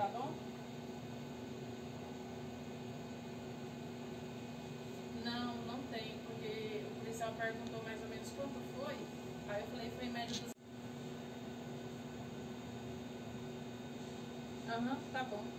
tá bom? Não, não tem, porque o policial perguntou mais ou menos quanto foi. Aí eu falei, foi em média dos... Aham, uhum, tá bom.